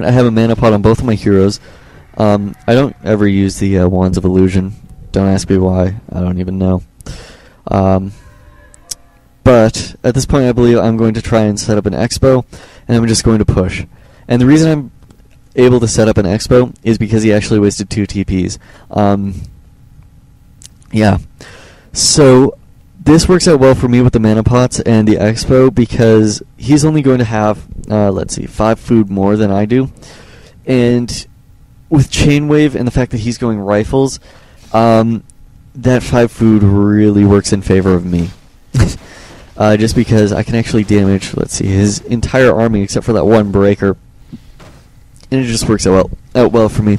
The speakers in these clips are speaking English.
I have a mana pot on both of my heroes. Um, I don't ever use the uh, Wands of Illusion. Don't ask me why. I don't even know. Um, but at this point, I believe I'm going to try and set up an expo, and I'm just going to push. And the reason I'm able to set up an expo is because he actually wasted two TPs. Um, yeah. So this works out well for me with the mana pots and the expo because he's only going to have, uh, let's see, five food more than I do. And with Chainwave and the fact that he's going rifles, um, that five food really works in favor of me. uh, just because I can actually damage, let's see, his entire army except for that one breaker. And it just works out well, out well for me.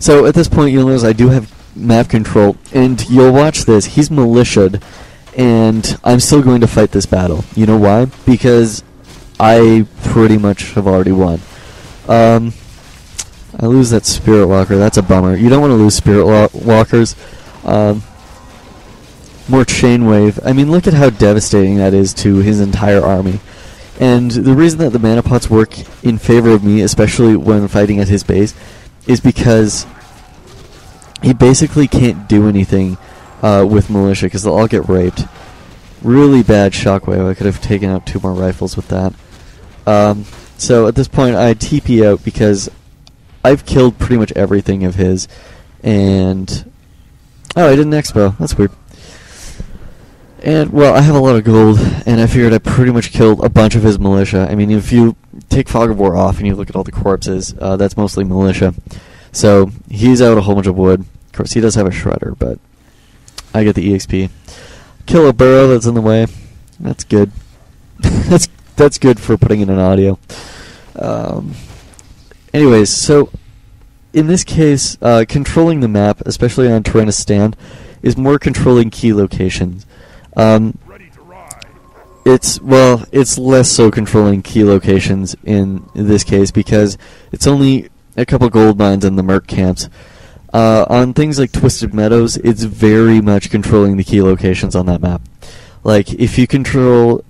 So at this point, you'll notice I do have map control, and you'll watch this. He's militiaed, and I'm still going to fight this battle. You know why? Because I pretty much have already won. Um, I lose that Spirit Walker. That's a bummer. You don't want to lose Spirit wa- Walkers. Um, more Chainwave. I mean, look at how devastating that is to his entire army. And the reason that the mana pots work in favor of me, especially when fighting at his base, is because he basically can't do anything uh, with militia because they'll all get raped. Really bad shockwave. I could have taken out two more rifles with that. Um, so at this point, I TP out because I've killed pretty much everything of his, and oh, I did an expo. That's weird. And well, I have a lot of gold, and I figured I pretty much killed a bunch of his militia. I mean, if you take Fog of War off and you look at all the corpses, uh, that's mostly militia. So he's out a whole bunch of wood. Of course, he does have a shredder, but I get the EXP. Kill a burrow that's in the way. That's good. that's that's good for putting in an audio. Um, anyways, so in this case, uh, controlling the map, especially on Terenas Stand, is more controlling key locations. Um, it's well, it's less so controlling key locations in this case because it's only a couple gold mines in the Merc camps. Uh, on things like Twisted Meadows, it's very much controlling the key locations on that map. Like, if you control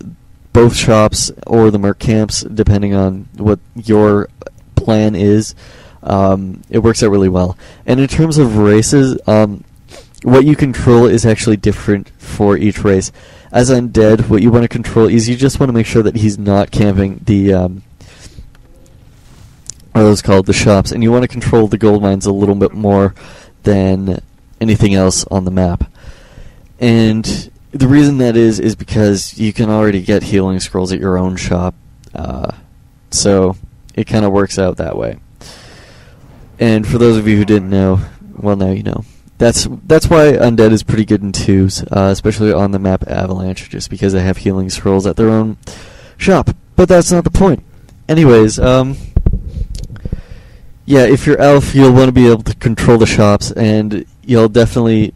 both shops or the Merc camps, depending on what your plan is, um, it works out really well. And in terms of races, um, what you control is actually different for each race. As undead, what you want to control is you just want to make sure that he's not camping the um, are those called the shops, and you want to control the gold mines a little bit more than anything else on the map. And the reason that is is because you can already get healing scrolls at your own shop, uh, so it kind of works out that way. And for those of you who didn't know, well, now you know. That's that's why undead is pretty good in twos, uh, especially on the map Avalanche, just because they have healing scrolls at their own shop. But that's not the point. Anyways, um, yeah, if you're elf, you'll want to be able to control the shops, and you'll definitely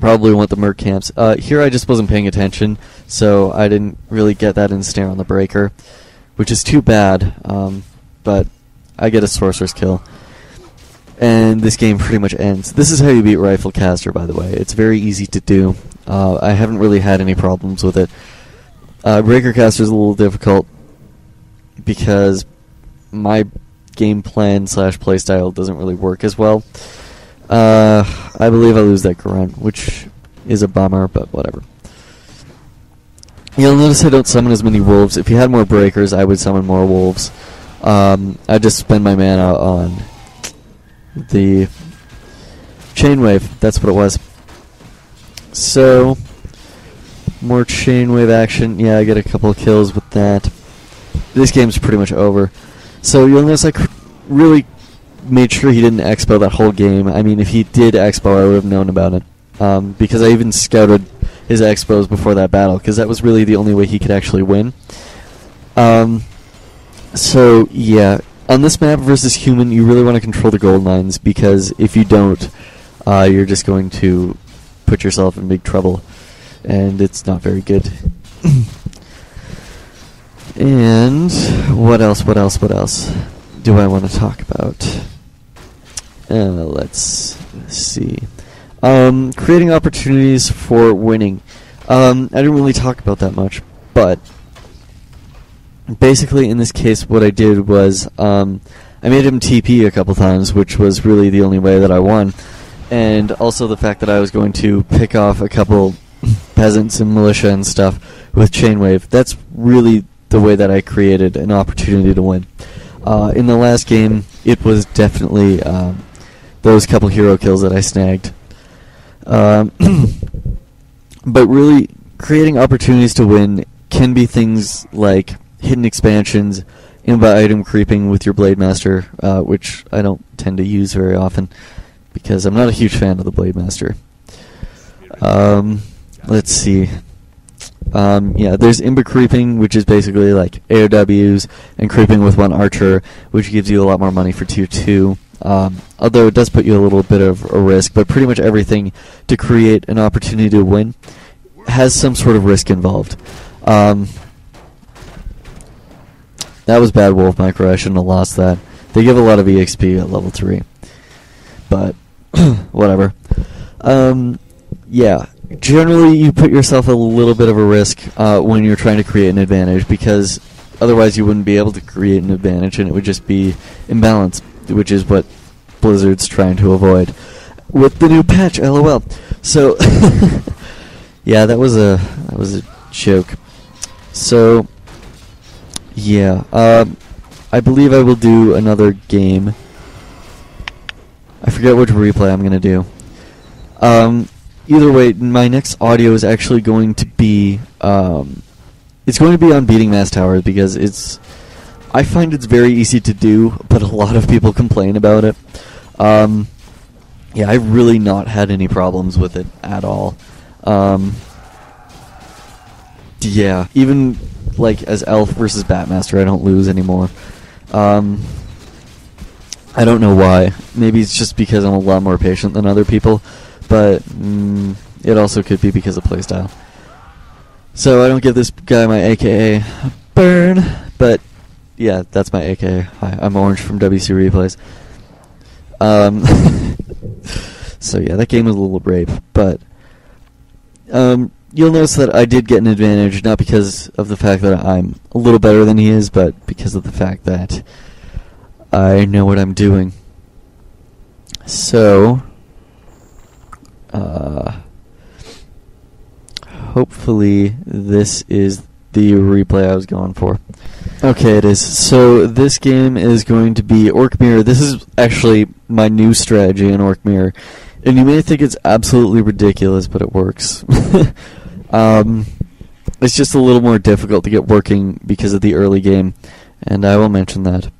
probably want the merc camps. Uh, here, I just wasn't paying attention, so I didn't really get that ensnare on the breaker, which is too bad. Um, but I get a sorcerer's kill and this game pretty much ends. This is how you beat Rifle Caster, by the way. It's very easy to do. Uh, I haven't really had any problems with it. Uh, Breaker Caster is a little difficult because my game plan slash playstyle doesn't really work as well. Uh, I believe I lose that grunt, which is a bummer, but whatever. You'll notice I don't summon as many wolves. If you had more breakers, I would summon more wolves. Um, I just spend my mana on the chainwave. That's what it was. So, more chainwave action. Yeah, I get a couple of kills with that. This game's pretty much over. So you'll notice I really made sure he didn't expo that whole game. I mean, if he did expo, I would have known about it. Um, because I even scouted his expos before that battle, because that was really the only way he could actually win. Um, so, yeah, on this map versus human, you really want to control the gold mines because if you don't, uh, you're just going to put yourself in big trouble, and it's not very good. and what else? What else? What else do I want to talk about? Uh, let's see. Um, creating opportunities for winning. Um, I didn't really talk about that much, but basically, in this case, what I did was um, I made him TP a couple times, which was really the only way that I won. And also the fact that I was going to pick off a couple peasants and militia and stuff with Chainwave. That's really the way that I created an opportunity to win. Uh, in the last game, it was definitely um, those couple hero kills that I snagged. Um, but really, creating opportunities to win can be things like hidden expansions, in-buy item creeping with your Blade Master, uh, which I don't tend to use very often because I'm not a huge fan of the Blade Master. Um, let's see. Um, yeah, there's Imba creeping, which is basically like AOWs, and creeping with one archer, which gives you a lot more money for tier 2. Um, although it does put you a little bit of a risk, but pretty much everything to create an opportunity to win has some sort of risk involved. Um, that was bad Wolf Micro. I shouldn't have lost that. They give a lot of EXP at level 3. But, whatever. Um, yeah. Generally, you put yourself a little bit of a risk uh, when you're trying to create an advantage because otherwise you wouldn't be able to create an advantage and it would just be imbalance, which is what Blizzard's trying to avoid with the new patch. LOL. So, yeah, that was a that was a joke. So, yeah, um, I believe I will do another game. I forget which replay I'm to do. Um, either way, my next audio is actually going to be, um, it's going to be on beating mass towers because it's, I find it's very easy to do, but a lot of people complain about it. Um, yeah, I've really not had any problems with it at all. Um, yeah, even like as Elf versus Batmaster, I don't lose anymore. Um, I don't know why. Maybe it's just because I'm a lot more patient than other people, but mm, it also could be because of playstyle. So I don't give this guy my AKA burn, but yeah, that's my AKA. Hi, I'm Orange from WC Replays. Um, so yeah, that game was a little brave, but um, you'll notice that I did get an advantage, not because of the fact that I'm a little better than he is, but because of the fact that I know what I'm doing. So, uh, hopefully this is the replay I was going for. Okay, it is. So this game is going to be Orc Mirror. This is actually my new strategy in Orc Mirror. And you may think it's absolutely ridiculous, but it works. um, it's just a little more difficult to get working because of the early game, and I will mention that.